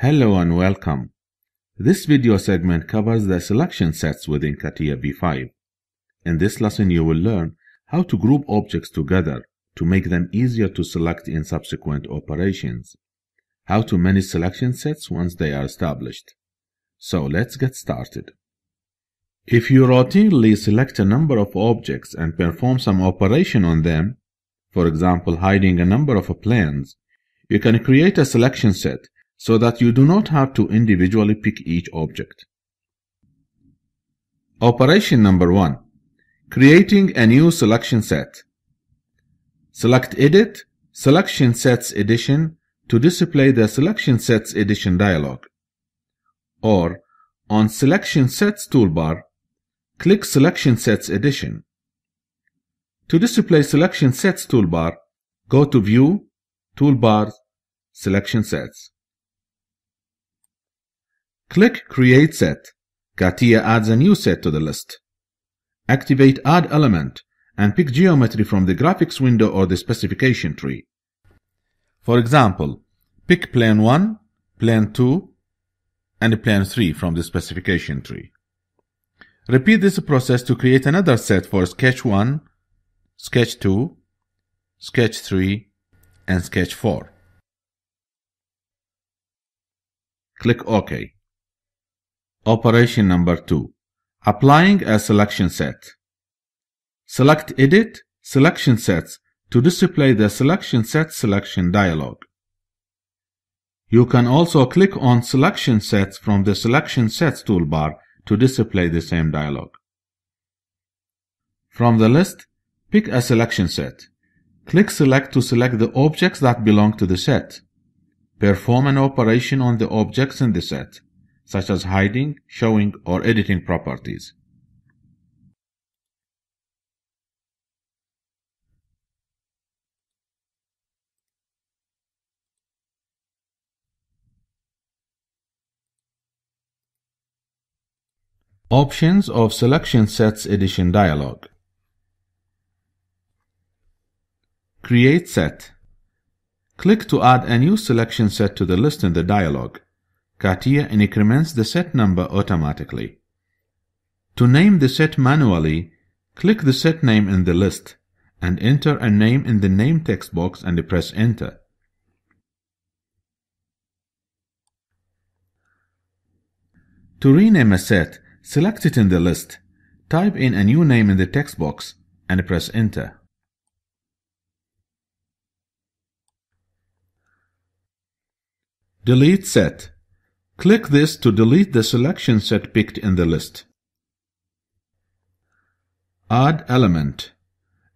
Hello and welcome. This video segment covers the selection sets within CATIA V5. In this lesson you will learn how to group objects together to make them easier to select in subsequent operations, how to manage selection sets once they are established. So let's get started. If you routinely select a number of objects and perform some operation on them, for example hiding a number of planes, you can create a selection set so that you do not have to individually pick each object. Operation number 1. Creating a new selection set. Select Edit, Selection Sets Edition to display the Selection Sets Edition dialog. Or, on Selection Sets toolbar, click Selection Sets Edition. To display Selection Sets toolbar, go to View, Toolbars, Selection Sets. Click Create Set. CATIA adds a new set to the list. Activate Add Element and pick geometry from the graphics window or the specification tree. For example, pick plane 1, plane 2, and plane 3 from the specification tree. Repeat this process to create another set for sketch 1, sketch 2, sketch 3, and sketch 4. Click OK. Operation number 2. Applying a selection set. Select Edit Selection Sets to display the Selection Set Selection dialog. You can also click on Selection Sets from the Selection Sets toolbar to display the same dialog. From the list, pick a selection set. Click Select to select the objects that belong to the set. Perform an operation on the objects in the set such as hiding, showing, or editing properties. Options of Selection Sets Edition dialog. Create Set. Click to add a new selection set to the list in the dialog. CATIA increments the set number automatically. To name the set manually, click the set name in the list and enter a name in the name text box and press enter. To rename a set, select it in the list, type in a new name in the text box and press enter. Delete set Click this to delete the selection set picked in the list. Add element.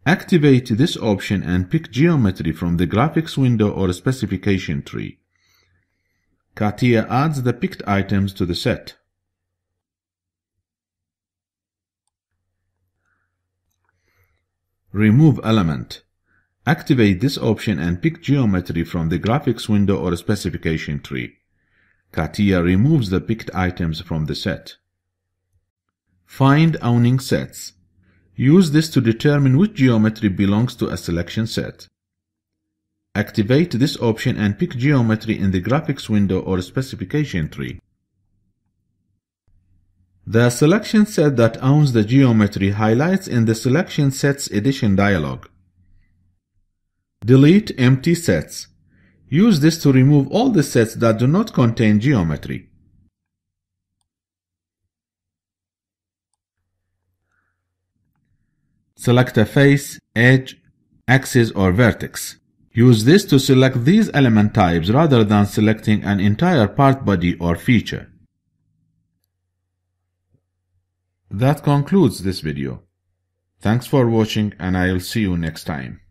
Activate this option and pick geometry from the graphics window or specification tree. CATIA adds the picked items to the set. Remove element. Activate this option and pick geometry from the graphics window or specification tree. CATIA removes the picked items from the set. Find owning sets. Use this to determine which geometry belongs to a selection set. Activate this option and pick geometry in the graphics window or specification tree. The selection set that owns the geometry highlights in the Selection Sets Edition dialog. Delete empty sets. Use this to remove all the sets that do not contain geometry. Select a face, edge, axis or vertex. Use this to select these element types rather than selecting an entire part body or feature. That concludes this video. Thanks for watching and I'll see you next time.